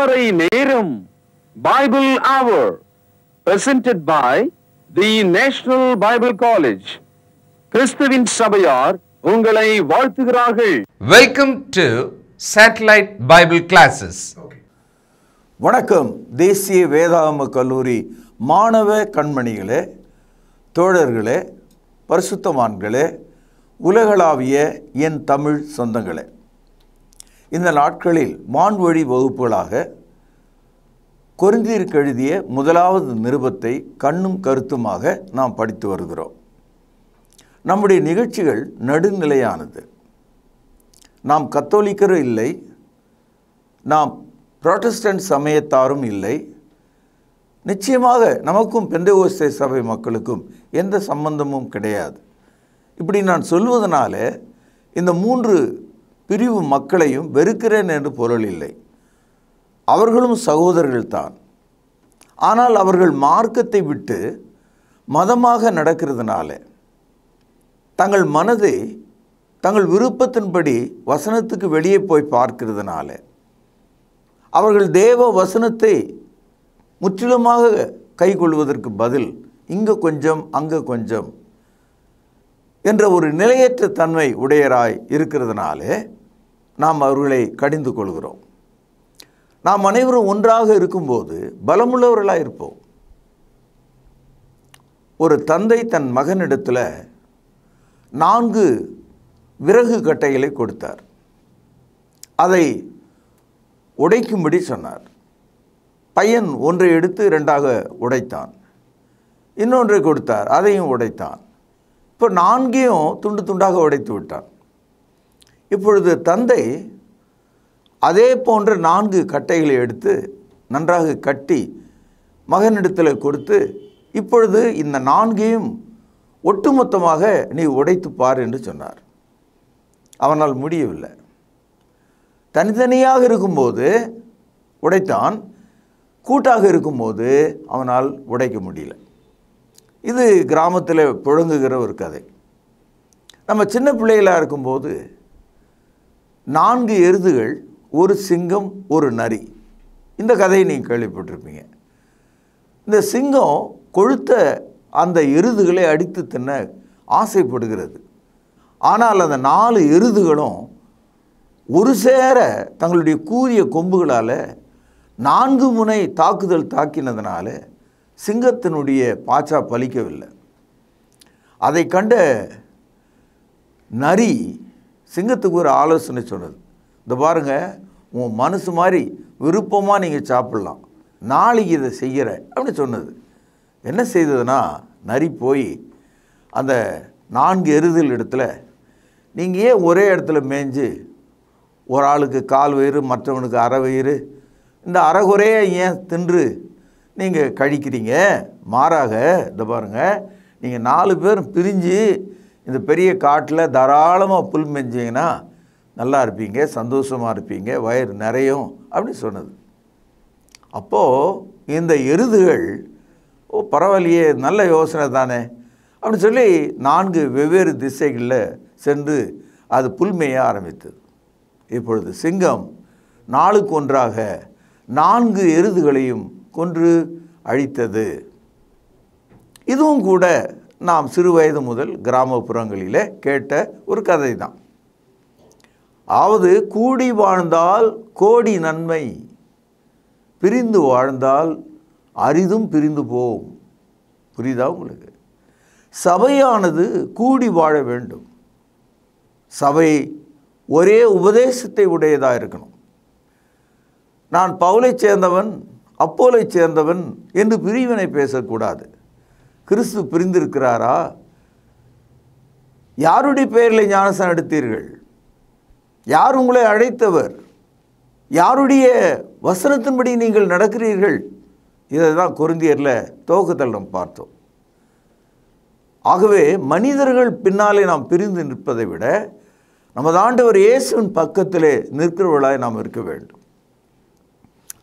திருமறை நேரம்? பைபிள் அவர் presented by the national Bible college கிறிஸ்துவின் சபையார் உங்களை வாழ்த்துகிறார்கள். Welcome to Satellite Bible Classes. வணக்கம். தேசிய வேதாகம கல்லூரி மாணவ கண்மணிகளே தோழர்களே பரிசுத்தவான்களே உலகளாவிய என் தமிழ் சொந்தங்களே. இந்த நாட்களில் வான்வழி வகுப்புகளாக கொரிந்தியருக்கு எழுதிய முதலாவது நிருபத்தை கண்ணும் கருத்துமாக நாம் படித்து வருகிறோம். நம்முடைய நிகழ்ச்சிகள் நடுநிலையானது. நாம் கத்தோலிக்கரும் இல்லை. நாம் புரோட்டஸ்டன்ட் சமயத்தாரும் இல்லை. நிச்சயமாக நமக்கும் பெந்தகோஸ்தே சபை மக்களுக்கும் எந்த சம்பந்தமும் கிடையாது. இப்படி நான் சொல்வதனால இந்த மூன்று பிரிவு மக்களையும் வெறுக்கிறேன் என்று பொருள் இல்லை. அவர்களும் சகோதரர்கள்தான். ஆனால் அவர்கள் மார்க்கத்தை விட்டு மதமாக நடக்கிறதுனால தங்கள் மனதை தங்கள் விருப்பத்தின்படி வசனத்துக்கு வெளியே போய் பார்க்கிறதுனால அவர்கள் தேவ வசனத்தை முற்றிலுமாக கை கொள்வதற்கு பதில் இங்கே கொஞ்சம் அங்கே கொஞ்சம் என்ற ஒரு நிலையற்ற தன்மை உடையராய் இருக்கிறதுனாலே நாம் அவர்களை கடிந்து கொள்கிறோம். நாம் அனைவரும் ஒன்றாக இருக்கும்போது பலமுள்ளவர்களாக இருப்போம். ஒரு தந்தை தன் மகனிடத்தில் நான்கு விறகு கட்டைகளை கொடுத்தார். அதை உடைக்கும்படி சொன்னார். பையன் ஒன்றை எடுத்து இரண்டாக உடைத்தான். இன்னொன்றை கொடுத்தார் அதையும் உடைத்தான். இப்போ நான்கையும் துண்டு துண்டாக உடைத்து விட்டான். இப்பொழுது தந்தை அதே போன்ற நான்கு கட்டைகளை எடுத்து நன்றாக கட்டி மகனிடத்தில் கொடுத்து இப்பொழுது இந்த நான்கையும் ஒட்டுமொத்தமாக நீ உடைத்து பார் என்று சொன்னார். அவனால் முடியவில்லை. தனித்தனியாக இருக்கும்போது உடைத்தான் கூட்டாக இருக்கும்போது அவனால் உடைக்க முடியல. இது கிராமத்தில் புழங்குகிற ஒரு கதை. நம்ம சின்ன பிள்ளைகளாக இருக்கும்போது நான்கு எருதுகள் ஒரு சிங்கம் ஒரு நரி. இந்த கதையை நீங்கள் கேள்விப்பட்டிருப்பீங்க. இந்த சிங்கம் கொழுத்த அந்த எருதுகளை அடித்து தின்ன ஆசைப்படுகிறது. ஆனால் அந்த நாலு எருதுகளும் ஒரு சேர தங்களுடைய கூரிய கொம்புகளால் நான்கு முனை தாக்குதல் தாக்கினதுனால சிங்கத்தினுடைய பாச்சா பலிக்கவில்லை. அதை கண்ட நரி சிங்கத்துக்கு ஒரு ஆலோசனை சொன்னது. இந்த பாருங்க உன் மனசு மாதிரி விருப்பமாக நீங்கள் சாப்பிட்லாம். நாளைக்கு இதை செய்கிற அப்படின்னு சொன்னது. என்ன செய்ததுன்னா நரி போய் அந்த நான்கு எருதல் இடத்துல நீங்கள் ஏன் ஒரே இடத்துல மேய்ஞ்சு ஒரு ஆளுக்கு கால் வயிறு மற்றவனுக்கு அரை வயிறு இந்த அறகுறையை ஏன் தின்று நீங்கள் கழிக்கிறீங்க? மாறாக இந்த பாருங்கள் நீங்கள் நாலு பேரும் பிரிஞ்சு இந்த பெரிய காட்டில் தாராளமாக புல் மெஞ்சிங்கன்னா நல்லா இருப்பீங்க சந்தோஷமாக இருப்பீங்க வயிறு நிறையும் அப்படின்னு சொன்னது. அப்போது இந்த எருதுகள் ஓ பரவாயில்லையே நல்ல யோசனை தானே அப்படின்னு சொல்லி நான்கு வெவ்வேறு திசைகளில் சென்று அது புல்மைய ஆரம்பித்தது. இப்பொழுது சிங்கம் நாளுக்கு ஒன்றாக நான்கு எருதுகளையும் கொன்று அழித்தது. இதுவும் கூட நாம் சிறு வயது முதல் கிராமப்புறங்களிலே கேட்ட ஒரு கதை தான் அதாவது கூடி வாழ்ந்தால் கோடி நன்மை. பிரிந்து வாழ்ந்தால் அரிதும் பிரிந்து போகும். புரியுதா உங்களுக்கு? சபையானது கூடி வாழ வேண்டும். சபை ஒரே உபதேசத்தை உடையதாக இருக்கணும். நான் பவுலை சேர்ந்தவன் அப்போலை சேர்ந்தவன் என்று பிரிவினை பேசக்கூடாது. கிறிஸ்து பிரிந்திருக்கிறாரா? யாருடைய பெயரில் ஞானசனம் எடுத்தீர்கள்? யார் உங்களை அழைத்தவர்? யாருடைய வசனத்தின்படி நீங்கள் நடக்கிறீர்கள்? இதை தான் குருந்தியரில் துவக்கத்தில் நாம் பார்த்தோம். ஆகவே மனிதர்கள் பின்னாலே நாம் பிரிந்து நிற்பதை விட நமது ஆண்டவர் இயேசுவின் பக்கத்திலே நிற்கிறவர்களாய் நாம் இருக்க வேண்டும்.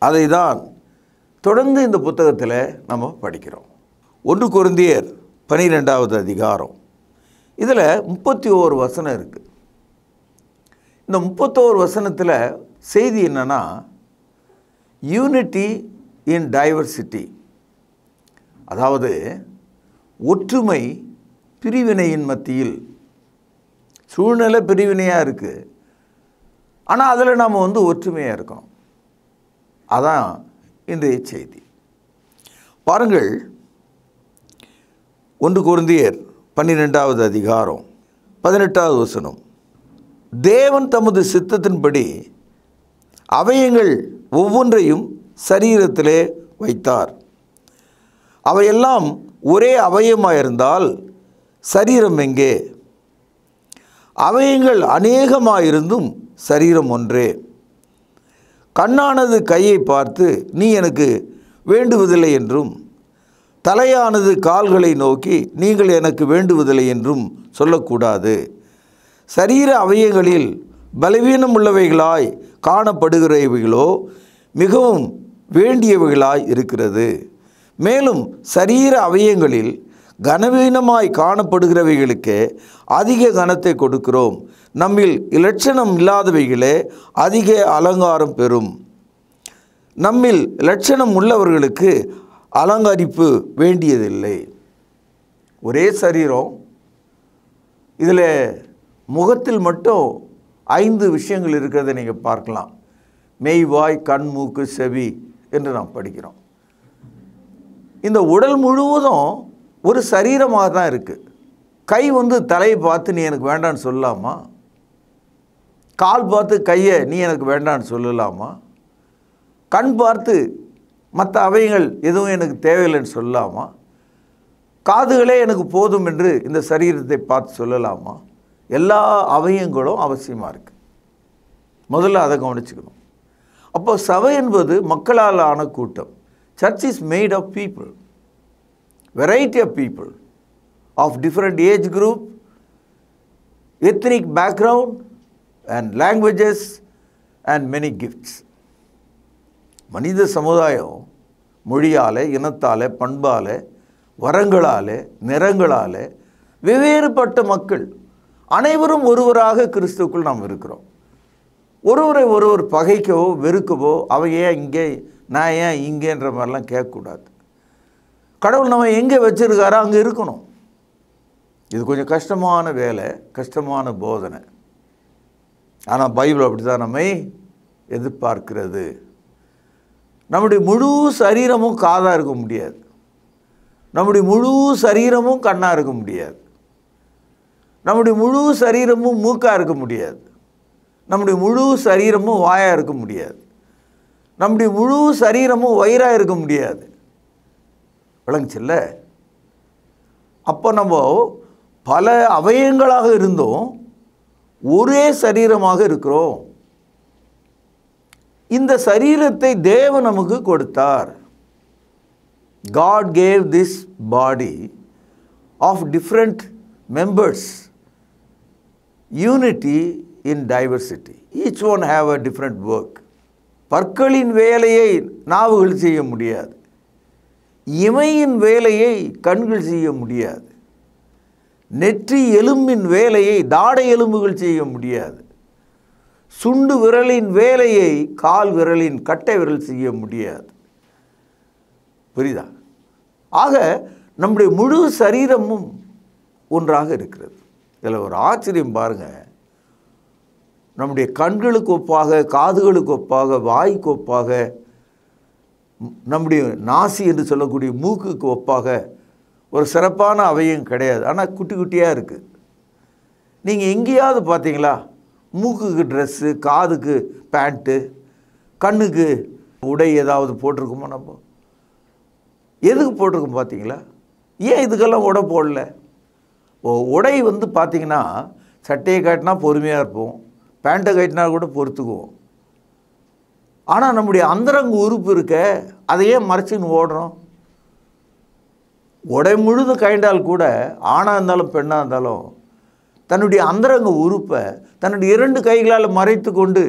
அதை தான் தொடர்ந்து இந்த புத்தகத்தில் நம்ம படிக்கிறோம். ஒன்று குருந்தியர் பனிரெண்டாவது அதிகாரம். இதில் முப்பத்தி ஓரு வசனம் இருக்குது இந்த முப்பத்தோரு வசனத்தில் செய்தி என்னன்னா யூனிட்டி இன் டைவர்சிட்டி அதாவது ஒற்றுமை பிரிவினையின் மத்தியில். சூழ்நிலை பிரிவினையாக இருக்குது ஆனால் அதில் நாம் வந்து ஒற்றுமையாக இருக்கோம் அதான் இன்றைய செய்தி. பாருங்கள் ஒன்று குருந்தியர் பன்னிரெண்டாவது அதிகாரம் பதினெட்டாவது வசனம். தேவன் தமது சித்தத்தின்படி அவயங்கள் ஒவ்வொன்றையும் சரீரத்திலே வைத்தார். அவையெல்லாம் ஒரே அவயமாயிருந்தால் சரீரம் எங்கே? அவயங்கள் அநேகமாயிருந்தும் சரீரம் ஒன்றே. கண்ணானது கையை பார்த்து நீ எனக்கு வேண்டுவதில்லை என்றும் தலையானது கால்களை நோக்கி நீங்கள் எனக்கு வேண்டுவதில்லை என்றும் சொல்லக்கூடாது. சரீர அவயங்களில் பலவீனம் உள்ளவைகளாய் காணப்படுகிறவைகளோ மிகவும் வேண்டியவைகளாய் இருக்கிறது. மேலும் சரீர அவயங்களில் கனவீனமாய் காணப்படுகிறவைகளுக்கே அதிக கனத்தை கொடுக்கிறோம். நம்மில் இலட்சணம் இல்லாதவைகளே அதிக அலங்காரம் பெறும். நம்மில் லட்சணம் உள்ளவர்களுக்கு அலங்கரிப்பு வேண்டியதில்லை. ஒரே சரீரம். இதில் முகத்தில் மட்டும் ஐந்து விஷயங்கள் இருக்கிறத நீங்கள் பார்க்கலாம். மெய் வாய் கண் மூக்கு செவி என்று நாம் படிக்கிறோம். இந்த உடல் முழுவதும் ஒரு சரீரமாக தான் இருக்குது கை வந்து தலையை பார்த்து நீ எனக்கு வேண்டான்னு சொல்லலாமா? கால் பார்த்து கையை நீ எனக்கு வேண்டான்னு சொல்லலாமா? கண் பார்த்து மற்ற அவைகள் எதுவும் எனக்கு தேவையில்லைன்னு சொல்லலாமா? காதுகளே எனக்கு போதும் என்று இந்த சரீரத்தை பார்த்து சொல்லலாமா? எல்லா அவயங்களும் அவசியமாக இருக்குது முதல்ல அதை கவனிச்சுக்கணும். அப்போ சபை என்பது மக்களால் ஆன கூட்டம். Church is made of people variety of people of different age group ethnic background and languages and many gifts மனித சமுதாயம் மொழியால் இனத்தால் பண்பால் வரங்களால் நிறங்களால் வெவ்வேறுபட்ட மக்கள். அனைவரும் ஒருவராக கிறிஸ்துக்குள் நாம் இருக்கிறோம். ஒருவரை ஒருவர் பகைக்கவோ வெறுக்கவோ அவன் ஏன் இங்கே நான் ஏன் இங்கேன்ற மாதிரிலாம் கேட்கக்கூடாது. கடவுள் நம்ம எங்கே வச்சுருக்காரோ அங்கே இருக்கணும். இது கொஞ்சம் கஷ்டமான வேலை கஷ்டமான போதனை. ஆனால் பைபிள் அப்படி தான் நம்மை எதிர்பார்க்கிறது? நம்முடைய முழு சரீரமும் காதாக இருக்க முடியாது. நம்முடைய முழு சரீரமும் கண்ணாக இருக்க முடியாது. நம்முடைய முழு சரீரமும் மூக்காக இருக்க முடியாது. நம்முடைய முழு சரீரமும் வாயாக இருக்க முடியாது. நம்முடைய முழு சரீரமும் வயிறாக இருக்க முடியாது. விளங்குச்சுல்ல அப்போ நம்ம பல அவயங்களாக இருந்தும் ஒரே சரீரமாக இருக்கிறோம். இந்த சரீரத்தை தேவன் நமக்கு கொடுத்தார். God gave this body of different members unity in diversity each one have a different work பற்களின் வேலையை நாவுகள் செய்ய முடியாது. இமையின் வேலையை கண்கள் செய்ய முடியாது. நெற்றி எலும்பின் வேலையை தாடை எலும்புகள் செய்ய முடியாது. சுண்டு விரலின் வேலையை கால் விரலின் கட்டை விரல் செய்ய முடியாது. புரியுதா? ஆக நம்முடைய முழு சரீரமும் ஒன்றாக இருக்கிறது. இதில் ஒரு ஆச்சரியம் பாருங்கள் நம்முடைய கண்களுக்கு ஒப்பாக காதுகளுக்கு ஒப்பாக வாய்க்கு ஒப்பாக நம்முடைய நாசி என்று சொல்லக்கூடிய மூக்குக்கு ஒப்பாக ஒரு சிறப்பான அவையும் கிடையாது. ஆனால் குட்டி குட்டியாக இருக்குது நீங்கள் எங்கேயாவது பார்த்தீங்களா? மூக்குக்கு ட்ரெஸ்ஸு காதுக்கு பேண்ட்டு கண்ணுக்கு உடை ஏதாவது போட்டிருக்கோமோ நம்ம? எதுக்கு போட்டிருக்கோம் பார்த்தீங்களா? ஏன் இதுக்கெல்லாம் உடை போடல? ஓ உடை வந்து பார்த்தீங்கன்னா சட்டையை காட்டினா பொறுமையாக இருப்போம் பேண்ட்டை கட்டினா கூட பொறுத்துக்குவோம். ஆனால் நம்முடைய அந்தரங்க உறுப்பு இருக்க அதையே மறைச்சின்னு ஓடுறோம்? உடை முழுதும் கைண்டால் கூட ஆணாக இருந்தாலும் பெண்ணாக இருந்தாலும் தன்னுடைய அந்தரங்க உறுப்பை தன்னுடைய இரண்டு கைகளால் மறைத்து கொண்டு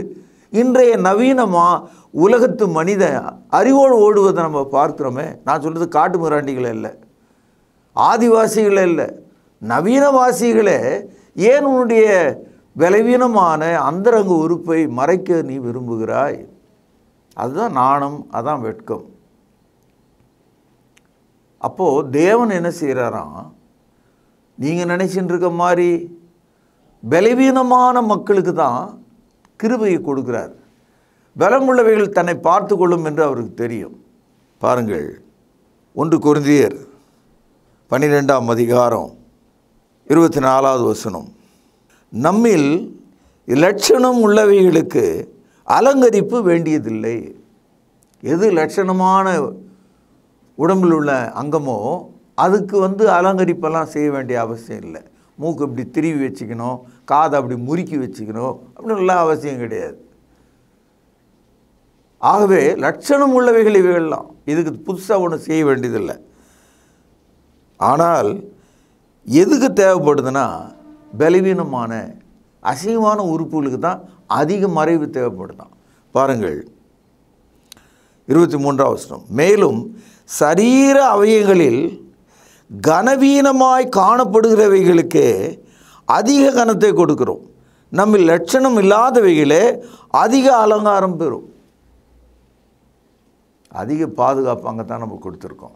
இன்றைய நவீனமாக உலகத்து மனிதன் அறிவோடு ஓடுவதை நம்ம பார்க்குறோமே. நான் சொல்கிறது காட்டு மிராண்டிகளை இல்லை. ஆதிவாசிகளே இல்லை. நவீனவாசிகளே ஏன் உன்னுடைய விளைவீனமான அந்தரங்க உறுப்பை மறைக்க நீ விரும்புகிறாய்? அதுதான் நாணம் அதான் வெட்கம். அப்போது தேவன் என்ன செய்கிறாராம் நீங்கள் நினச்சிட்டு இருக்க மாதிரி பலவீனமான மக்களுக்கு தான் கிருபையை கொடுக்கிறார். பலமுள்ளவைகள் தன்னை பார்த்து கொள்ளும் என்று அவருக்கு தெரியும். பாருங்கள் ஒன்று குருந்தியர் பன்னிரெண்டாம் அதிகாரம் இருபத்தி நாலாவது வசனம். நம்மில் லட்சணம் உள்ளவைகளுக்கு அலங்கரிப்பு வேண்டியதில்லை. எது லட்சணமான உடம்பில் உள்ள அங்கமோ அதுக்கு வந்து அலங்கரிப்பெல்லாம் செய்ய வேண்டிய அவசியம் இல்லை. மூக்கு இப்படி திருவி வச்சுக்கணும் காதை அப்படி முறுக்கி வச்சுக்கணும் அப்படின்லாம் அவசியம் கிடையாது. ஆகவே லட்சணம் உள்ளவைகள் இவைகள்லாம். இதுக்கு புதுசாக ஒன்றும் செய்ய வேண்டியதில்லை. ஆனால் எதுக்கு தேவைப்படுதுன்னா பலவீனமான அசிங்கமான உறுப்புகளுக்கு தான் அதிக மறைவு தேவைப்படுதான். பாருங்கள். இருபத்தி மூன்றாம் வசனம். மேலும் சரீர அவயங்களில் கனவீனமாய் காணப்படுகிறவைகளுக்கு அதிக கனத்தை கொடுக்கிறோம். நம்ம லட்சணம் இல்லாதவைகளே அதிக அலங்காரம் பெறும். அதிக பாதுகாப்பு அங்கே தான் நம்ம கொடுத்துருக்கோம்.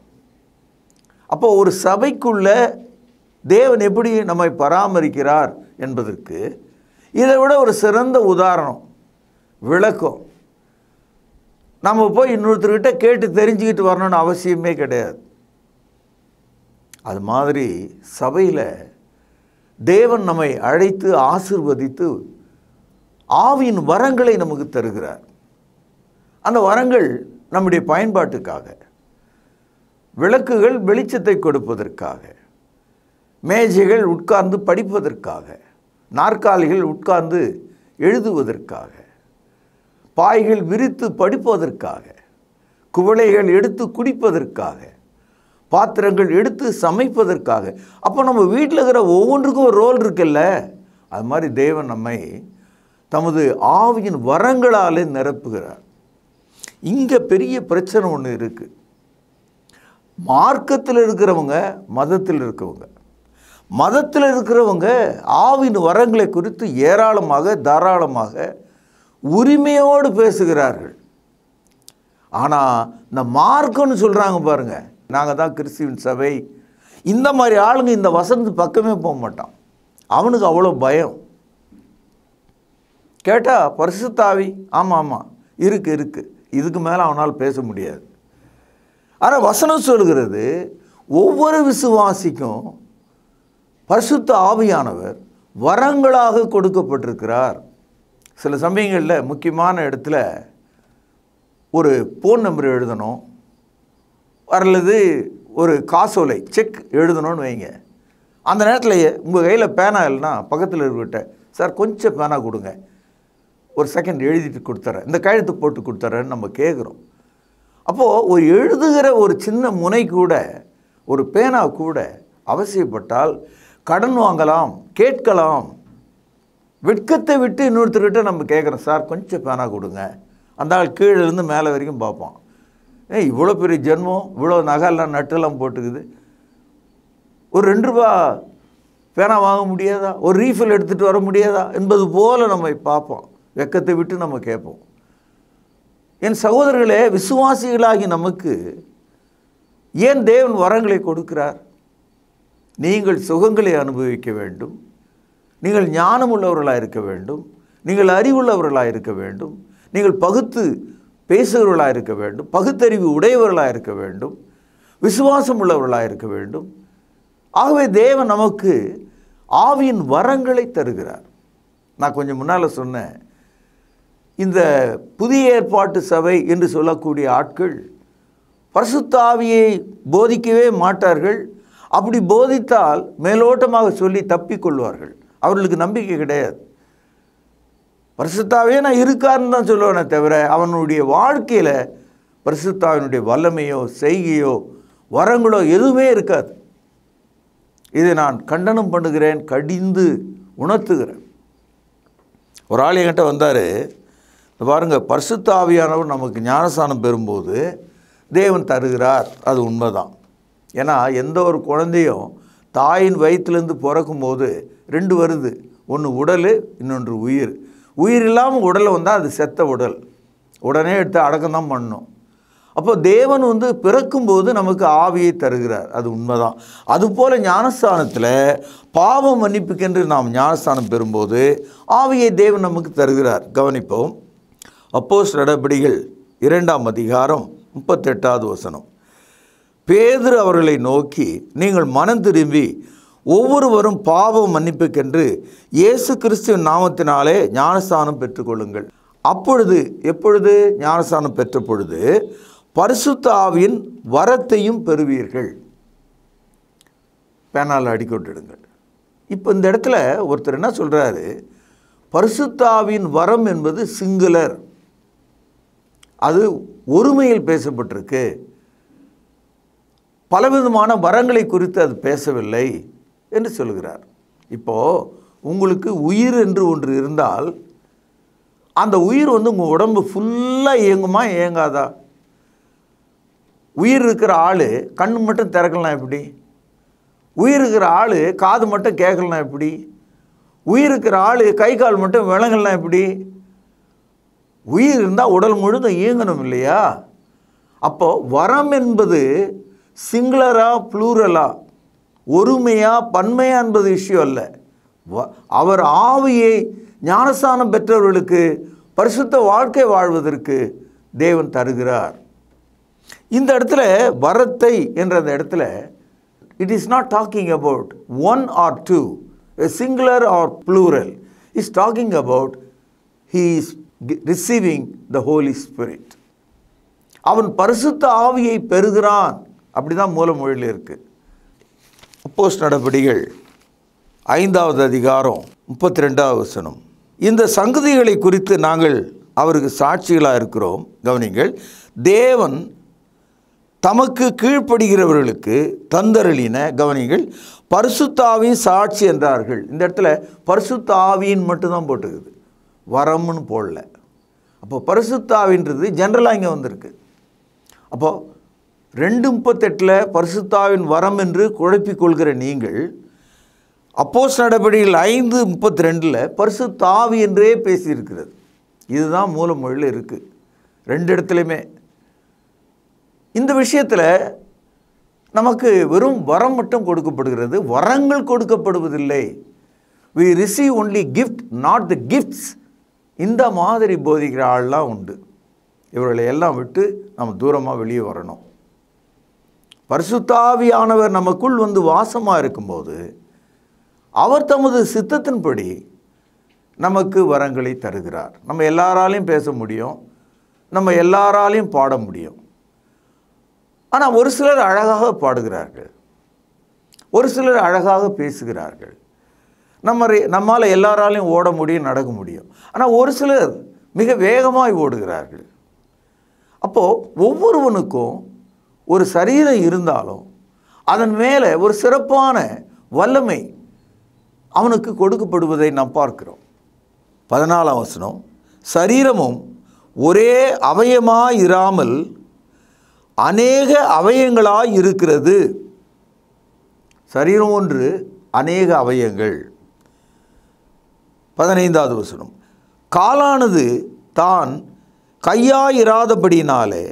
அப்போ ஒரு சபைக்குள்ள தேவன் எப்படி நம்மை பராமரிக்கிறார் என்பதற்கு இதை விட ஒரு சிறந்த உதாரணம் விளக்கம். நம்ம போய் இன்னொருத்தர்கிட்ட கேட்டு தெரிஞ்சுக்கிட்டு வரணும்னு அவசியமே கிடையாது. அது மாதிரி சபையில் தேவன் நம்மை அழைத்து ஆசிர்வதித்து ஆவியின் வரங்களை நமக்கு தருகிறார். அந்த வரங்கள் நம்முடைய பயன்பாட்டுக்காக விளக்குகள் வெளிச்சத்தை கொடுப்பதற்காக மேஜைகள் உட்கார்ந்து படிப்பதற்காக நாற்காலிகள் உட்கார்ந்து எழுதுவதற்காக பாய்கள் விரித்து படிப்பதற்காக குவளைகள் எடுத்து குடிப்பதற்காக பாத்திரங்கள் எடுத்து சமைப்பதற்காக. அப்போ நம்ம வீட்டில் இருக்கிற ஒவ்வொன்றுக்கும் ஒரு ரோல் இருக்குல்ல? அது மாதிரி தேவன் நம்மை தமது ஆவியின் வரங்களாலே நிரப்புகிறார். இங்கே பெரிய பிரச்சனை ஒன்று இருக்குது மார்க்கத்தில் இருக்கிறவங்க மதத்தில் இருக்கவங்க மதத்தில் இருக்கிறவங்க ஆவின் வரங்களை குறித்து ஏராளமாக தாராளமாக உரிமையோடு பேசுகிறார்கள். ஆனால் இந்த மார்க்கம்னு சொல்கிறாங்க பாருங்கள் நாங்கள் தான் கிறிஸ்துவின் சபை. இந்த மாதிரி ஆளுங்க இந்த வசனத்து பக்கமே போக மாட்டான். அவனுக்கு அவ்வளோ பயம். கேட்டால் பரிசுத்தாவி. ஆமாம் ஆமாம் இருக்கு இருக்கு. இதுக்கு மேலே அவனால் பேச முடியாது. ஆனால் வசனம் சொல்கிறது ஒவ்வொரு விசுவாசிக்கும் பரிசுத்த ஆவியானவர் வரங்களாக கொடுக்கப்பட்டிருக்கிறார். சில சமயங்களில் முக்கியமான இடத்துல ஒரு ஃபோன் நம்பர் எழுதணும். அல்லது ஒரு காசோலை செக் எழுதணும்னு வைங்க. அந்த நேரத்தில் உங்கள் கையில் பேனா இல்லைன்னா பக்கத்தில் இருக்கிட்ட சார் கொஞ்சம் பேனா கொடுங்க. ஒரு செகண்ட் எழுதிட்டு கொடுத்துட்றேன் இந்த கழுத்து போட்டு கொடுத்துட்றேன்னு நம்ம கேட்குறோம் அப்போது ஒரு எழுதுகிற ஒரு சின்ன முனை கூட ஒரு பேனா கூட அவசியப்பட்டால் கடன் வாங்கலாம் கேட்கலாம். வெட்கத்தை விட்டு இன்னொருத்தர்கிட்ட நம்ம கேட்குறோம் சார் கொஞ்சம் பேனா கொடுங்க. அந்த ஆள் கீழேருந்து மேலே வரைக்கும் பார்ப்போம் ஏ இவ்வளோ பெரிய ஜென்மம் இவ்வளோ நகைலாம் நட்டெல்லாம் போட்டுக்குது. ஒரு ரெண்டு ரூபா பேனா வாங்க முடியாதா? ஒரு ரீஃபில் எடுத்துகிட்டு வர முடியாதா? என்பது போல் நம்ம பார்ப்போம். வெக்கத்தை விட்டு நம்ம கேட்போம். என் சகோதரர்களே விசுவாசிகளாகி நமக்கு ஏன் தேவன் வரங்களை கொடுக்கிறார்? நீங்கள் சுகங்களை அனுபவிக்க வேண்டும். நீங்கள் ஞானம் உள்ளவர்களாக இருக்க வேண்டும். நீங்கள் அறிவுள்ளவர்களாக இருக்க வேண்டும். நீங்கள் பகுத்து பேசுகிறவர்களாக இருக்க வேண்டும் பகுத்தறிவு உடையவர்களாக இருக்க வேண்டும் விசுவாசம் உள்ளவர்களாக இருக்க வேண்டும். ஆகவே தேவன் நமக்கு ஆவியின் வரங்களை தருகிறார். நான் கொஞ்சம் முன்னால் சொன்னேன் இந்த புதிய ஏற்பாட்டு சபை என்று சொல்லக்கூடிய ஆட்கள் பரிசுத்த ஆவியை போதிக்கவே மாட்டார்கள். அப்படி போதித்தால் மேலோட்டமாக சொல்லி தப்பிக்கொள்வார்கள் அவர்களுக்கு நம்பிக்கை கிடையாது. பரிசுத்தாவே நான் இருக்காருன்னு தான் சொல்லுவேனே தவிர அவனுடைய வாழ்க்கையில் பரிசுத்தாவினுடைய வல்லமையோ செய்கையோ வரங்களோ எதுவுமே இருக்காது. இதை நான் கண்டனம் பண்ணுகிறேன் கடிந்து உணர்த்துகிறேன். ஒரு ஆள் என்கிட்ட வந்தார் பாருங்க பரிசுத்தாவியானவர் நமக்கு ஞானஸ்தானம் பெறும்போது தேவன் தருகிறார். அது உண்மைதான். ஏன்னா எந்த ஒரு குழந்தையும் தாயின் வயிற்றுலேருந்து பிறக்கும்போது ரெண்டு வருது ஒன்று உடல் இன்னொன்று உயிர். உயிர் இல்லாமல் உடல் வந்தால் அது செத்த உடல். உடனே எடுத்து அடக்கம் தான் பண்ணணும் அப்போ தேவன் வந்து பிறக்கும்போது நமக்கு ஆவியை தருகிறார். அது உண்மைதான். அதுபோல் ஞானஸ்தானத்தில் பாவம் மன்னிப்புக்கென்று நாம் ஞானஸ்தானம் பெறும்போது ஆவியை தேவன் நமக்கு தருகிறார். கவனிப்போம். அப்போஸ் நடபடிகள் இரண்டாம் அதிகாரம் முப்பத்தெட்டாவது வசனம். பேதர் அவர்களை நோக்கி நீங்கள் மனம் திரும்பி ஒவ்வொருவரும் பாவம் மன்னிப்புக்கென்று இயேசு கிறிஸ்துவின் நாமத்தினாலே ஞானஸ்தானம் பெற்றுக்கொள்ளுங்கள். அப்பொழுது எப்பொழுது ஞானஸ்தானம் பெற்ற பொழுது பரிசுத்த ஆவியின் வரத்தையும் பெறுவீர்கள். பேனால் அடிக்கொண்டிடுங்கள் இப்போ இந்த இடத்துல ஒருத்தர் என்ன சொல்கிறாரு பரிசுத்தாவின் வரம் என்பது சிங்குலர். அது ஒருமையில் பேசப்பட்டிருக்கு. பலவிதமான வரங்களை குறித்து அது பேசவில்லை. என்று சொல்கிறார் இப்போது உங்களுக்கு உயிர் என்று ஒன்று இருந்தால் அந்த உயிர் வந்து உங்கள் உடம்பு ஃபுல்லாக இயங்குமா இயங்காதா? உயிர் இருக்கிற ஆள் கண் மட்டும் திறக்கலாம் எப்படி? உயிர் இருக்கிற ஆள் காது மட்டும் கேட்கலாம் எப்படி? உயிர் இருக்கிற ஆள் கை கால் மட்டும் விளங்கலாம் எப்படி? உயிர் இருந்தால் உடல் முழுதும் இயங்கணும் இல்லையா? அப்போ வரம் என்பது சிங்குலரா ப்ளூரலா ஒருமையா பன்மையா என்பது விஷயம் அல்ல. வ- அவர் ஆவியை ஞானஸ்தானம் பெற்றவர்களுக்கு பரிசுத்த வாழ்க்கை வாழ்வதற்கு தேவன் தருகிறார். இந்த இடத்துல வரத்தை என்ற அந்த இடத்துல it is not talking about one or two singular or plural is talking about he is receiving the holy spirit அவன் பரிசுத்த ஆவியை பெறுகிறான். அப்படிதான் மூலமொழியில் இருக்குது அப்போஸ் நடபடிகள் ஐந்தாவது அதிகாரம் முப்பத்தி ரெண்டாவது வசனம். இந்த சங்கதிகளை குறித்து நாங்கள் அவருக்கு சாட்சிகளாக இருக்கிறோம். கவனிங்கள் தேவன் தமக்கு கீழ்ப்படுகிறவர்களுக்கு தந்தருளின கவனிங்கள் பரிசுத்தாவின் சாட்சி என்றார்கள். இந்த இடத்துல பரிசுத்தாவின் மட்டும்தான் போட்டுக்குது வரம்னு போடல. அப்போ பரிசுத்தாவின்றது ஜென்ரலாக இங்கே வந்திருக்கு. அப்போது ரெண்டு முப்பத்தெட்டில் பரிசுத்தாவின் வரம் என்று குழப்பிக் கொள்கிற நீங்கள் அப்போஸ் நடபடியில் ஐந்து முப்பத்தி ரெண்டில் பரிசுத்தாவி என்றே பேசியிருக்கிறது. இதுதான் மூலமொழியில் இருக்குது ரெண்டு இடத்துலையுமே. இந்த விஷயத்தில் நமக்கு வெறும் வரம் மட்டும் கொடுக்கப்படுகிறது. வரங்கள் கொடுக்கப்படுவதில்லை. We receive only gift not the gifts இந்த மாதிரி போதிக்கிற ஆள்லாம் உண்டு. இவர்களை எல்லாம் விட்டு நம்ம தூரமாக வெளியே வரணும். பரிசுத்தாவியானவர் நமக்குள் வந்து வாசமாக இருக்கும்போது அவர் தமது சித்தத்தின்படி நமக்கு வரங்களை தருகிறார். நம்ம எல்லாராலையும் பேச முடியும். நம்ம எல்லாராலையும் பாட முடியும். ஆனால் ஒரு சிலர் அழகாக பாடுகிறார்கள். ஒரு சிலர் அழகாக பேசுகிறார்கள். நம்ம நம்மால் எல்லாராலையும் ஓட முடியும் நடக்க முடியும். ஆனால் ஒரு சிலர் மிக வேகமாய் ஓடுகிறார்கள். அப்போது ஒவ்வொருவனுக்கும் ஒரு சரீரம் இருந்தாலும் அதன் மேலே ஒரு சிறப்பான வல்லமை அவனுக்கு கொடுக்கப்படுவதை நாம் பார்க்கிறோம். பதினாலாம் வசனம் சரீரமும் ஒரே அவயமாய் இராமல் அநேக அவயங்களாக இருக்கிறது. சரீரம் ஒன்று அநேக அவயங்கள். பதினைந்தாவது வசனம் காலானது தான் கையாயிராதபடினாலே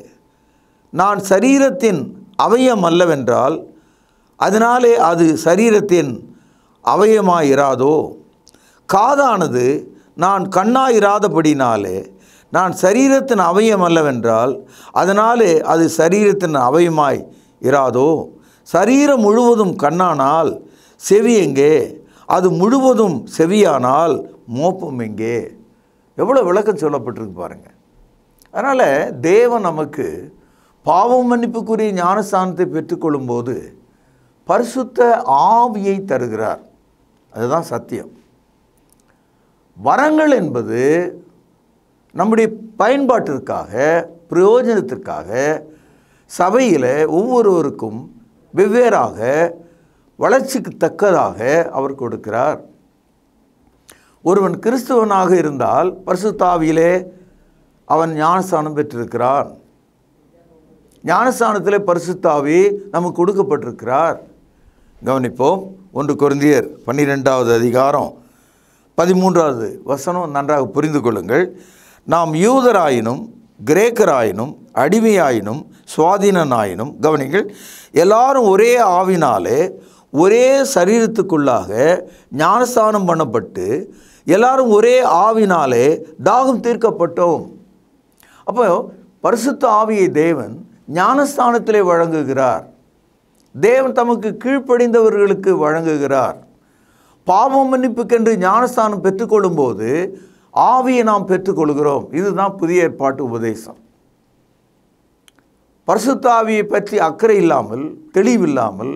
நான் சரீரத்தின் அவயம் அல்லவென்றால் அதனாலே அது சரீரத்தின் அவயமாயிராதோ? காதானது நான் கண்ணாயிராதபடினாலே நான் சரீரத்தின் அவயம் அல்லவென்றால் அதனாலே அது சரீரத்தின் அவயமாய் இராதோ சரீரம் முழுவதும் கண்ணானால் செவி எங்கே? அது முழுவதும் செவியானால் மோப்பம் எங்கே? எவ்வளோ விளக்கம் சொல்லப்பட்டிருக்கு பாருங்கள் அதனால் தேவன் நமக்கு பாவம் மன்னிப்புக்குரிய ஞானஸ்தானத்தை பெற்றுக்கொள்ளும்போது பரிசுத்த ஆவியை தருகிறார். அதுதான் சத்தியம். வரங்கள் என்பது நம்முடைய பயன்பாட்டிற்காக பிரயோஜனத்திற்காக சபையில் ஒவ்வொருவருக்கும் வெவ்வேறாக வளர்ச்சிக்கு தக்கதாக அவர் கொடுக்கிறார். ஒருவன் கிறிஸ்துவனாக இருந்தால் பரிசுத்தாவியிலே அவன் ஞானஸ்தானம் பெற்றிருக்கிறான். ஞானஸ்தானத்தில் பரிசுத்தாவி நமக்கு கொடுக்கப்பட்டிருக்கிறார். கவனிப்போம் ஒன்று குருந்தியர் பன்னிரெண்டாவது அதிகாரம் பதிமூன்றாவது வசனம் நன்றாக புரிந்து கொள்ளுங்கள். நாம் யூதராயினும் கிரேக்கராயினும் அடிமையாயினும் சுவாதீனனாயினும் கவனிங்கள் எல்லாரும் ஒரே ஆவினாலே ஒரே சரீரத்துக்குள்ளாக ஞானஸ்தானம் பண்ணப்பட்டு எல்லாரும் ஒரே ஆவினாலே தாகம் தீர்க்கப்பட்டோம். அப்போ பரிசுத்த ஆவியை தேவன் ஞானஸ்தானத்திலே வழங்குகிறார். தேவன் தமக்கு கீழ்ப்படிந்தவர்களுக்கு வழங்குகிறார். பாவ மன்னிப்புக்கென்று ஞானஸ்தானம் பெற்றுக்கொள்ளும்போது ஆவியை நாம் பெற்றுக்கொள்கிறோம். இதுதான் புதிய ஏற்பாட்டு உபதேசம். பரிசுத்த ஆவியை பற்றி அக்கறை இல்லாமல் தெளிவில்லாமல்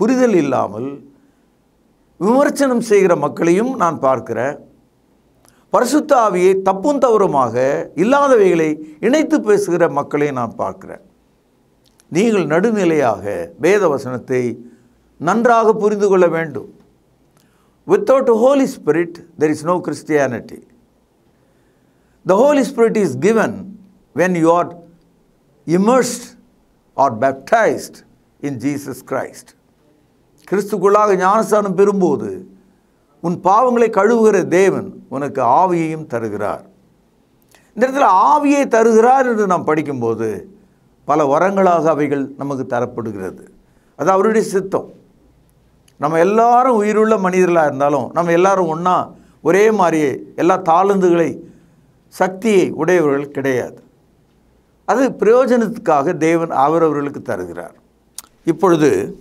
புரிதல் இல்லாமல் விமர்சனம் செய்கிற மக்களையும் நான் பார்க்கிறேன் பரிசுத்த ஆவியை தப்பும் தவறுமாக இல்லாதவைகளை இணைத்து பேசுகிற மக்களையும் நான் பார்க்கிறேன் நீங்கள் நடுநிலையாக வேத வசனத்தை நன்றாக புரிந்து கொள்ள வேண்டும். Without holy spirit there is no Christianity the holy spirit is given when you are immersed or baptised in Jesus Christ கிறிஸ்துக்குள்ளாக ஞானஸ்தானம் பெறும்போது உன் பாவங்களை கழுவுகிற தேவன் உனக்கு ஆவியையும் தருகிறார். இந்த இடத்துல ஆவியை தருகிறார் என்று நாம் படிக்கும்போது பல வரங்களாக அவைகள் நமக்கு தரப்படுகிறது. அது அவருடைய சித்தம். நம்ம எல்லாரும் உயிருள்ள மனிதர்களாக இருந்தாலும் நம்ம எல்லாரும் ஒன்றா ஒரே மாதிரியே எல்லா தாளந்துகளை சக்தியை உடையவர்கள் கிடையாது. அது பிரயோஜனத்துக்காக தேவன் அவரவர்களுக்கு தருகிறார். இப்பொழுது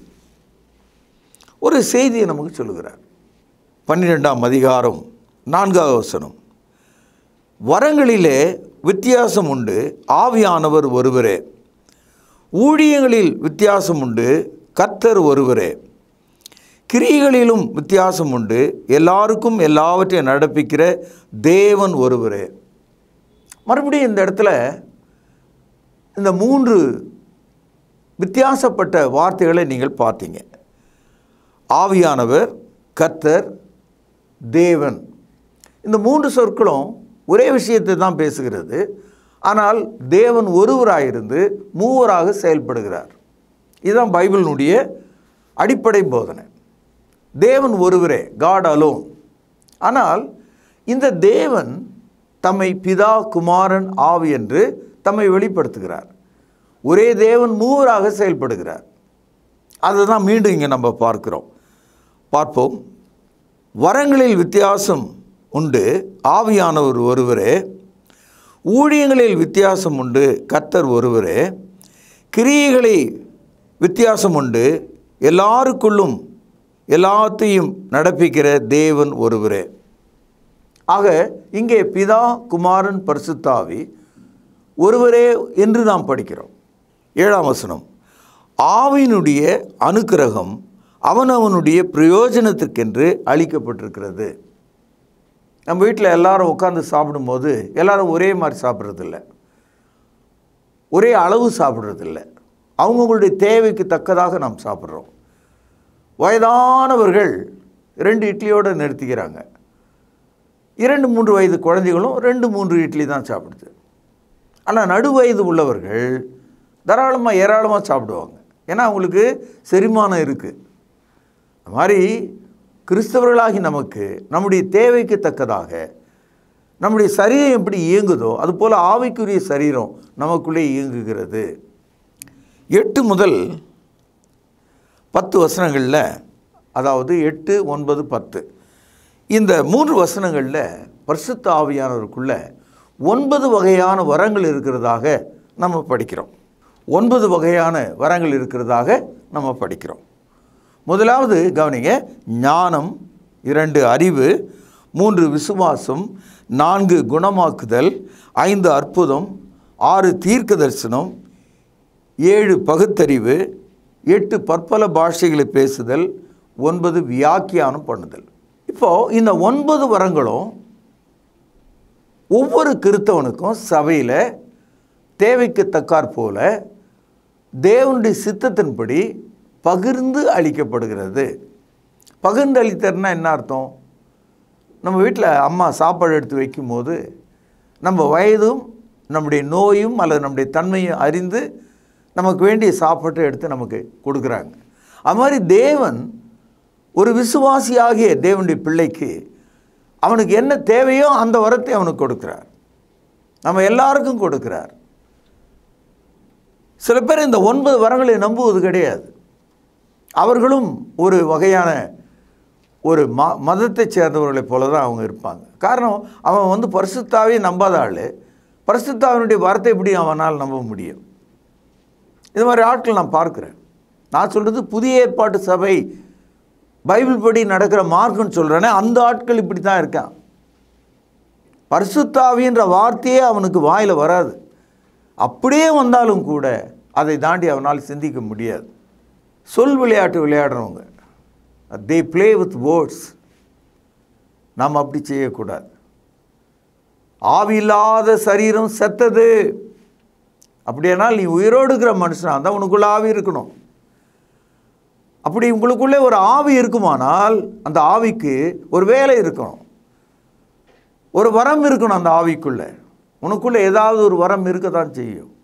ஒரு செய்தியை நமக்கு சொல்லுகிறார். பன்னிரெண்டாம் அதிகாரம் நான்காவது வசனம். வரங்களிலே வித்தியாசம் உண்டு. ஆவியானவர் ஒருவரே. ஊழியங்களில் வித்தியாசம் உண்டு கர்த்தர் ஒருவரே. கிரிகளிலும் வித்தியாசம் உண்டு எல்லாருக்கும் எல்லாவற்றையும் நடப்பிக்கிற தேவன் ஒருவரே. மறுபடியும் இந்த இடத்துல இந்த மூன்று வித்தியாசப்பட்ட வார்த்தைகளை நீங்கள் பார்த்தீங்க. ஆவியானவர் கர்த்தர் தேவன். இந்த மூன்று சொற்களும் ஒரே விஷயத்தை தான் பேசுகிறது. ஆனால் தேவன் ஒருவராயிருந்து மூவராக செயல்படுகிறார். இதுதான் பைபிளினுடைய அடிப்படை போதனை. தேவன் ஒருவரே காட் அலோன் ஆனால் இந்த தேவன் தம்மை பிதா குமாரன் ஆவி என்று தம்மை வெளிப்படுத்துகிறார். ஒரே தேவன் மூவராக செயல்படுகிறார். அதை தான் மீண்டும் இங்கே நம்ம பார்க்கிறோம். பார்ப்போம். வரங்களில் வித்தியாசம் உண்டு. ஆவியானவர் ஒருவரே ஊழியங்களில் வித்தியாசம் உண்டு. கத்தர் ஒருவரே கிரியைகளை வித்தியாசம் உண்டு. எல்லாருக்குள்ளும் எல்லாத்தையும் நடப்பிக்கிற தேவன் ஒருவரே. ஆக இங்கே பிதா குமாரன் பரிசுத்தாவி ஒருவரே என்று நாம் படிக்கிறோம். ஏழாம் வசனம். ஆவினுடைய அனுக்கிரகம் அவனவனுடைய பிரயோஜனத்திற்கென்று அளிக்கப்பட்டிருக்கிறது. நம்ம வீட்டில் எல்லோரும் உட்காந்து சாப்பிடும்போது எல்லோரும் ஒரே மாதிரி சாப்பிட்றதில்ல. ஒரே அளவு சாப்பிட்றதில்ல. அவங்கவுங்களுடைய தேவைக்கு தக்கதாக நாம் சாப்பிட்றோம். வயதானவர்கள் ரெண்டு இட்லியோடு நிறுத்திக்கிறாங்க. இரண்டு மூன்று வயது குழந்தைகளும் ரெண்டு மூன்று இட்லி தான் சாப்பிடுது. ஆனால் நடு வயது உள்ளவர்கள் தாராளமாக ஏராளமாக சாப்பிடுவாங்க. ஏன்னா அவங்களுக்கு செரிமானம் இருக்குது அது மாதிரி கிறிஸ்தவர்களாகி நமக்கு நம்முடைய தேவைக்கு தக்கதாக நம்முடைய சரீரம் எப்படி இயங்குதோ அதுபோல் ஆவிக்குரிய சரீரம் நமக்குள்ளே இயங்குகிறது. எட்டு முதல் பத்து வசனங்களில் அதாவது எட்டு ஒன்பது பத்து. இந்த மூன்று வசனங்களில் பரிசுத்த ஆவியானவருக்குள்ள ஒன்பது வகையான வரங்கள் இருக்கிறதாக நம்ம படிக்கிறோம். ஒன்பது வகையான வரங்கள் இருக்கிறதாக நம்ம படிக்கிறோம். முதலாவது கவனிங்க ஞானம் இரண்டு அறிவு மூன்று விசுவாசம் நான்கு குணமாக்குதல் ஐந்து அற்புதம் ஆறு தீர்க்க தரிசனம் ஏழு பகுத்தறிவு எட்டு பற்பல பாஷைகளை பேசுதல் ஒன்பது வியாக்கியானம் பண்ணுதல். இப்போது இந்த ஒன்பது வரங்களும் ஒவ்வொரு கிறித்தவனுக்கும் சபையில் தேவைக்கு தக்காற் போல தேவனுடைய சித்தத்தின்படி பகிர்ந்து அளிக்கப்படுகிறது. பகிர்ந்து அளித்தர்னா என்ன அர்த்தம்? நம்ம வீட்டில் அம்மா சாப்பாடு எடுத்து வைக்கும்போது நம்ம வயதும் நம்முடைய நோயும் அல்லது நம்முடைய தன்மையும் அறிந்து நமக்கு வேண்டிய சாப்பாட்டை எடுத்து நமக்கு கொடுக்குறாங்க. அது மாதிரி தேவன் ஒரு விசுவாசியாகிய தேவனுடைய பிள்ளைக்கு அவனுக்கு என்ன தேவையோ அந்த வரத்தை அவனுக்கு கொடுக்குறார். நம்ம எல்லாருக்கும் கொடுக்குறார். சில பேர் இந்த ஒன்பது வரங்களை நம்புவது கிடையாது. அவர்களும் ஒரு வகையான ஒரு ம மதத்தைச் சேர்ந்தவர்களைப் போல தான் அவங்க இருப்பாங்க. காரணம் அவன் வந்து பரிசுத்தாவே நம்பாத ஆள். பரிசுத்தாவினுடைய வார்த்தை எப்படி அவனால் நம்ப முடியும்? இது மாதிரி ஆட்கள் நான் பார்க்குறேன். நான் சொல்கிறது புதிய ஏற்பாட்டு சபை பைபிள் படி நடக்கிற மார்க்குன்னு சொல்கிறேனே அந்த ஆட்கள் இப்படி தான் இருக்கான். பரிசுத்தாவின்ற வார்த்தையே அவனுக்கு வாயில் வராது. அப்படியே வந்தாலும் கூட அதை தாண்டி அவனால் சிந்திக்க முடியாது. சொல் விளையாட்டு விளையாடுறவங்க. தே ப்ளே வித் வேர்ட்ஸ் நாம் அப்படி செய்யக்கூடாது. ஆவி இல்லாத சரீரம் செத்தது. அப்படியானால் நீ உயிரோடு இருக்கிற மனுஷனாக இருந்தால் உனக்குள்ளே ஆவி இருக்கணும். அப்படி உங்களுக்குள்ளே ஒரு ஆவி இருக்குமானால் அந்த ஆவிக்கு ஒரு வேலை இருக்கணும். ஒரு வரம் இருக்கணும் அந்த ஆவிக்குள்ளே. உனக்குள்ளே ஏதாவது ஒரு வரம் இருக்க தான் செய்யும்.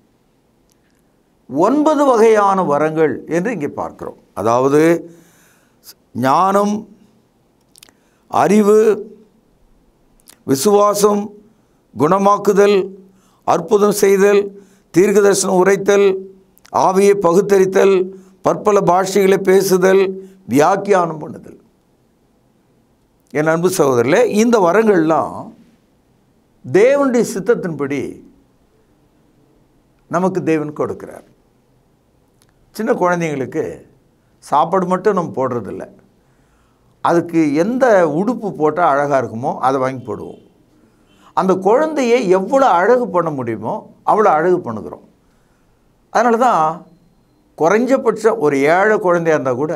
ஒன்பது வகையான வரங்கள் என்று இங்கே பார்க்கிறோம். அதாவது ஞானம் அறிவு விசுவாசம் குணமாக்குதல் அற்புதம் செய்தல் தீர்க்கதர்சனம் உரைத்தல் ஆவியை பகுத்தறித்தல் பற்பல பாஷைகளை பேசுதல் வியாக்கியானம் பண்ணுதல். என் அன்பு சகோதரில் இந்த வரங்கள்லாம் தேவனுடைய சித்தத்தின்படி நமக்கு தேவன் கொடுக்கிறார். சின்ன குழந்தைங்களுக்கு சாப்பாடு மட்டும் நம்ம போடுறதில்ல. அதுக்கு எந்த உடுப்பு போட்டால் அழகாக இருக்குமோ அதை வாங்கி போடுவோம். அந்த குழந்தையை எவ்வளோ அழகு பண்ண முடியுமோ அவ்வளோ அழகு பண்ணுகிறோம். அதனால தான் குறைஞ்சபட்சம் ஒரு ஏழை குழந்தையாக இருந்தால் கூட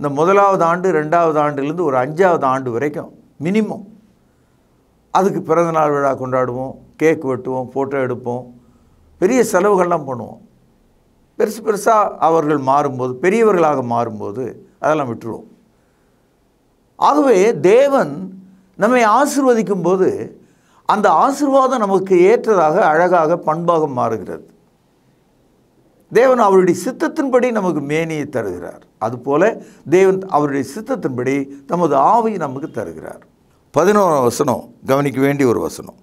இந்த முதலாவது ஆண்டு ரெண்டாவது ஆண்டுலேருந்து ஒரு அஞ்சாவது ஆண்டு வரைக்கும் மினிமம். அதுக்கு பிறந்தநாள் விழா கொண்டாடுவோம் கேக் வெட்டுவோம் ஃபோட்டோ எடுப்போம் பெரிய செலவுகள்லாம் பண்ணுவோம். பெருசு பெருசாக அவர்கள் மாறும்போது பெரியவர்களாக மாறும்போது அதெல்லாம் விட்டுருவோம். ஆகவே தேவன் நம்மை ஆசிர்வதிக்கும் போது அந்த ஆசிர்வாதம் நமக்கு ஏற்றதாக அழகாக பண்பாக மாறுகிறது. தேவன் அவருடைய சித்தத்தின்படி நமக்கு மேனியை தருகிறார். அதுபோல தேவன் அவருடைய சித்தத்தின்படி தமது ஆவியை நமக்கு தருகிறார். பதினோரு வசனம் கவனிக்க வேண்டிய ஒரு வசனம்.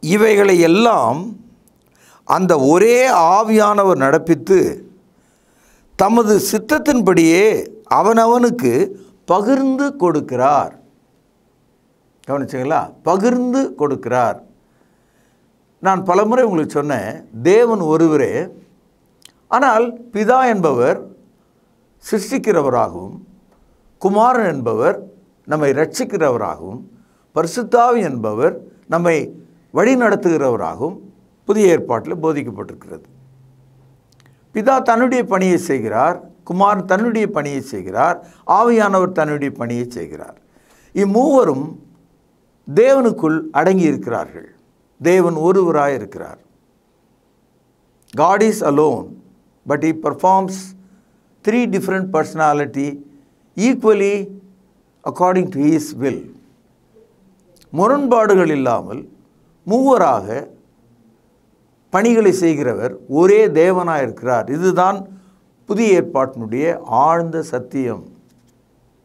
இவைகளை எல்லாம் அந்த ஒரே ஆவியானவர் நடப்பித்து தமது சித்தத்தின்படியே அவனவனுக்கு பகிர்ந்து கொடுக்கிறார். கவனிச்சிங்களா பகிர்ந்து கொடுக்கிறார். நான் பலமுறை உங்களுக்கு சொன்னேன் தேவன் ஒருவரே ஆனால் பிதா என்பவர் சிருஷ்டிக்கிறவராகவும் குமாரன் என்பவர் நம்மை ரட்சிக்கிறவராகவும் பரிசுத்தாவி என்பவர் நம்மை வழி நடத்துகிறவராகவும் புதிய ஏற்பாட்டில் போதிக்கப்பட்டிருக்கிறது. பிதா தன்னுடைய பணியை செய்கிறார் குமார் தன்னுடைய பணியை செய்கிறார் ஆவியானவர் தன்னுடைய பணியை செய்கிறார். இம்மூவரும் தேவனுக்குள் அடங்கி இருக்கிறார்கள் தேவன் ஒருவராக இருக்கிறார். God is alone but he performs three different personality equally according to his will முரண்பாடுகள் இல்லாமல் மூவராக பணிகளை செய்கிறவர் ஒரே தேவனாக இருக்கிறார் இதுதான் புதிய ஏற்பாட்டினுடைய ஆழ்ந்த சத்தியம்.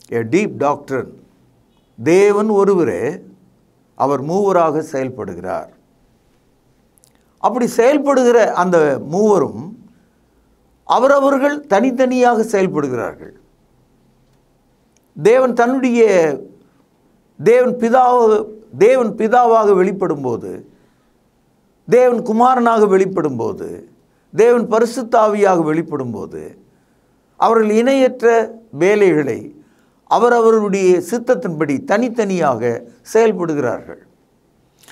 எ டீப் டாக்டர் தேவன் ஒருவரே அவர் மூவராக செயல்படுகிறார். அப்படி செயல்படுகிற அந்த மூவரும் அவரவர்கள் தனித்தனியாக செயல்படுகிறார்கள். தேவன் தன்னுடைய தேவன் பிதாவாக தேவன் பிதாவாக வெளிப்படும்போது தேவன் குமாரனாக வெளிப்படும்போது தேவன் பரிசுத்தாவியாக வெளிப்படும்போது அவர்கள் இணையற்ற வேலைகளை அவரவருடைய சித்தத்தின்படி தனித்தனியாக செயல்படுகிறார்கள்.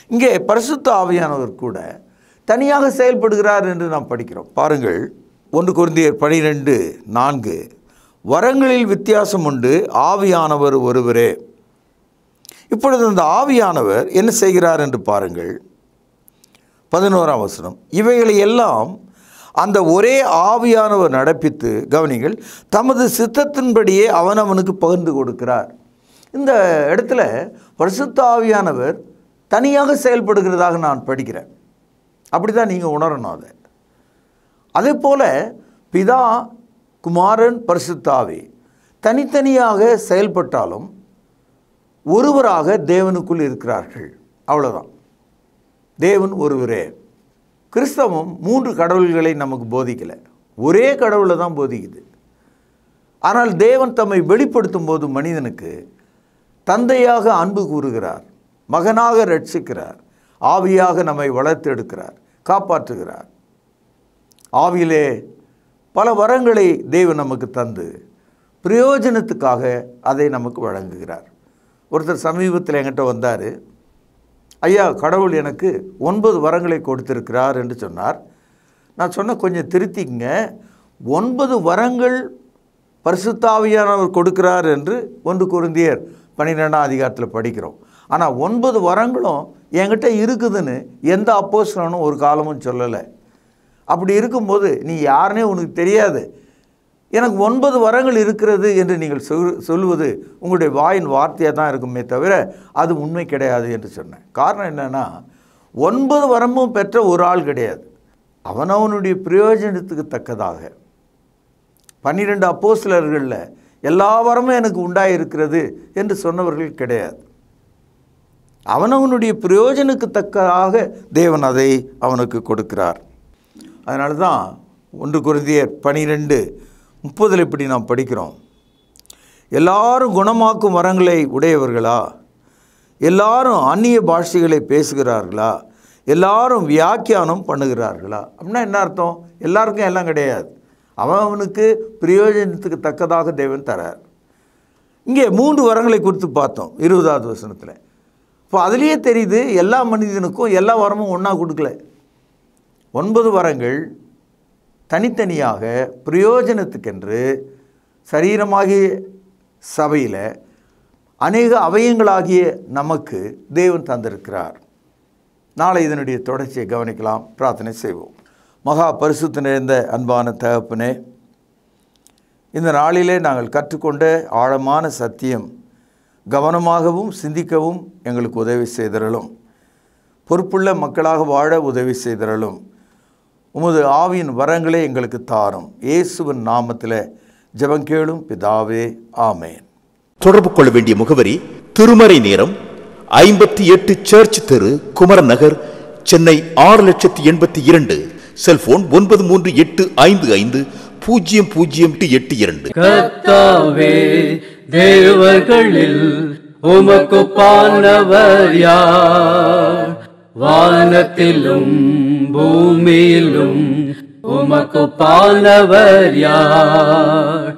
இங்கே பரிசுத்த ஆவியானவர் கூட தனியாக செயல்படுகிறார் என்று நாம் படிக்கிறோம். பாருங்கள் ஒன்று குருந்தியர் பனிரெண்டு நான்கு. வரங்களில் வித்தியாசம் உண்டு ஆவியானவர் ஒருவரே. இப்பொழுது அந்த ஆவியானவர் என்ன செய்கிறார் என்று பாருங்கள். பதினோராம் வசனம். இவைகளை எல்லாம் அந்த ஒரே ஆவியானவர் நடப்பித்து கவனிகள் தமது சித்தத்தின்படியே அவனுக்கு பகிர்ந்து கொடுக்கிறார். இந்த இடத்துல பரிசுத்த ஆவியானவர் தனியாக செயல்படுகிறதாக நான் படிக்கிறேன். அப்படி தான் நீங்கள் உணரணும் அதை. அதே போல் பிதா குமாரன் பரிசுத்தாவி தனித்தனியாக செயல்பட்டாலும் ஒருவராக தேவனுக்குள் இருக்கிறார்கள். அவ்வளோதான் தேவன் ஒருவரே. கிறிஸ்தவம் மூன்று கடவுள்களை நமக்கு போதிக்கலை. ஒரே கடவுளை தான் போதிக்குது. ஆனால் தேவன் தம்மை வெளிப்படுத்தும் போது மனிதனுக்கு தந்தையாக அன்பு கூறுகிறார் மகனாக ரட்சிக்கிறார் ஆவியாக நம்மை வளர்த்தெடுக்கிறார் காப்பாற்றுகிறார். ஆவியிலே பல வரங்களை தேவன் நமக்கு தந்து பிரயோஜனத்துக்காக அதை நமக்கு வழங்குகிறார். ஒருத்தர் சமீபத்தில் என்கிட்ட வந்தார். ஐயா கடவுள் எனக்கு ஒன்பது வரங்களை கொடுத்திருக்கிறார் என்று சொன்னார். நான் சொன்ன கொஞ்சம் திருத்திக்கங்க. ஒன்பது வரங்கள் பரிசுத்தாவியானவர் கொடுக்கிறார் என்று ஒன்று குருந்தியர் பன்னிரெண்டாம் அதிகாரத்தில் படிக்கிறோம். ஆனால் ஒன்பது வரங்களும் என்கிட்ட இருக்குதுன்னு எந்த அப்போஸ்தலனும் ஒரு காலமும் சொல்லலை. அப்படி இருக்கும்போது நீ யாருனே உனக்கு தெரியாது. எனக்கு ஒன்பது வரங்கள் இருக்கிறது என்று நீங்கள் சொல் சொல்வது உங்களுடைய வாயின் வார்த்தையாக தான் இருக்குமே தவிர அது உண்மை கிடையாது என்று சொன்னேன். காரணம் என்னென்னா ஒன்பது வரமும் பெற்ற ஒரு ஆள் கிடையாது. அவனவனுடைய பிரயோஜனத்துக்கு தக்கதாக. பன்னிரெண்டு அப்போஸ்தலர்களில் எல்லா வரமும் எனக்கு உண்டாயிருக்கிறது என்று சொன்னவர்கள் கிடையாது. அவனவனுடைய பிரயோஜனுக்கு தக்கதாக தேவன் அதை அவனுக்கு கொடுக்கிறார். அதனால தான் ஒன்று குருந்தியர் பனிரெண்டு முப்பதில் இப்படி நாம் படிக்கிறோம்? எல்லாரும் குணமாக்கும் வரங்களை உடையவர்களா? எல்லாரும் அந்நிய பாஷைகளை பேசுகிறார்களா? எல்லாரும் வியாக்கியானம் பண்ணுகிறார்களா? அப்படின்னா என்ன அர்த்தம்? எல்லாருக்கும் எல்லாம் கிடையாது. அவன் அவனுக்கு பிரயோஜனத்துக்கு தக்கதாக தேவன் தரார். இங்கே மூன்று வரங்களை குறித்து பார்த்தோம் இருபதாவது வசனத்தில். இப்போ அதுலேயே தெரியுது எல்லா மனிதனுக்கும் எல்லா வரமும் ஒன்றா கொடுக்கல. ஒன்பது வரங்கள் தனித்தனியாக பிரயோஜனத்துக்கென்று சரீரமாகிய சபையில் அநேக அவயங்களாகிய நமக்கு தேவன் தந்திருக்கிறார். நாளை இதனுடைய தொடர்ச்சியை கவனிக்கலாம். பிரார்த்தனை செய்வோம். மகா பரிசுத்த நிறைந்த அன்பான தகப்பனே இந்த நாளிலே நாங்கள் கற்றுக்கொண்ட ஆழமான சத்தியம் கவனமாகவும் சிந்திக்கவும் எங்களுக்கு உதவி செய்தரலும் பொறுப்புள்ள மக்களாக வாழ உதவி செய்தரலும் உமது ஆவியின் வரங்களை எங்களுக்கு தாரும். இயேசுவின் நாமத்தில் ஜெபங்கேளும் பிதாவே ஆமேன். தொடர்பு கொள்ள வேண்டிய முகவரி திருமறை நேரம் ஐம்பத்தி எட்டு சர்ச் தெரு குமரன் நகர் சென்னை ஆறு லட்சத்தி எண்பத்தி இரண்டு. செல்போன் ஒன்பது மூன்று எட்டு ஐந்து ஐந்து பூஜ்ஜியம் பூஜ்ஜியம் எட்டு இரண்டு. கர்த்தாவே தேவர்களில் உமக்குப்பானவர் யார்? வானத்திலும் பூமியிலும் உமக்கு பாலவர் யார்?